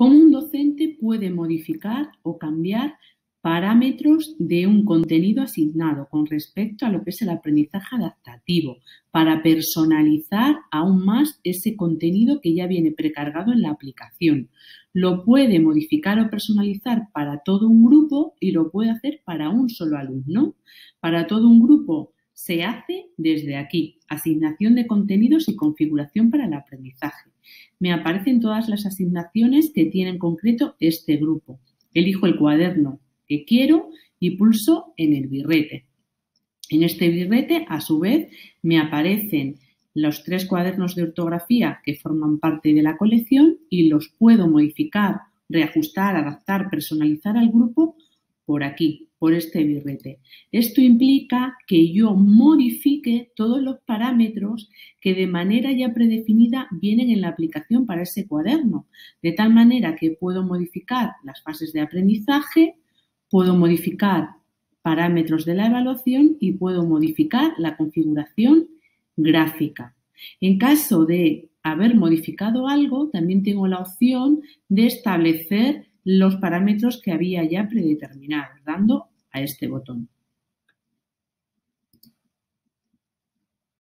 cómo un docente puede modificar o cambiar parámetros de un contenido asignado con respecto a lo que es el aprendizaje adaptativo para personalizar aún más ese contenido que ya viene precargado en la aplicación. Lo puede modificar o personalizar para todo un grupo y lo puede hacer para un solo alumno. Para todo un grupo se hace desde aquí, asignación de contenidos y configuración para el aprendizaje. Me aparecen todas las asignaciones que tiene en concreto este grupo. Elijo el cuaderno que quiero y pulso en el birrete. En este birrete, a su vez, me aparecen los tres cuadernos de ortografía que forman parte de la colección y los puedo modificar, reajustar, adaptar, personalizar al grupo por aquí, por este birrete. Esto implica que yo modifique todos los parámetros que de manera ya predefinida vienen en la aplicación para ese cuaderno, de tal manera que puedo modificar las fases de aprendizaje, Puedo modificar parámetros de la evaluación y puedo modificar la configuración gráfica. En caso de haber modificado algo, también tengo la opción de establecer los parámetros que había ya predeterminados, dando a este botón.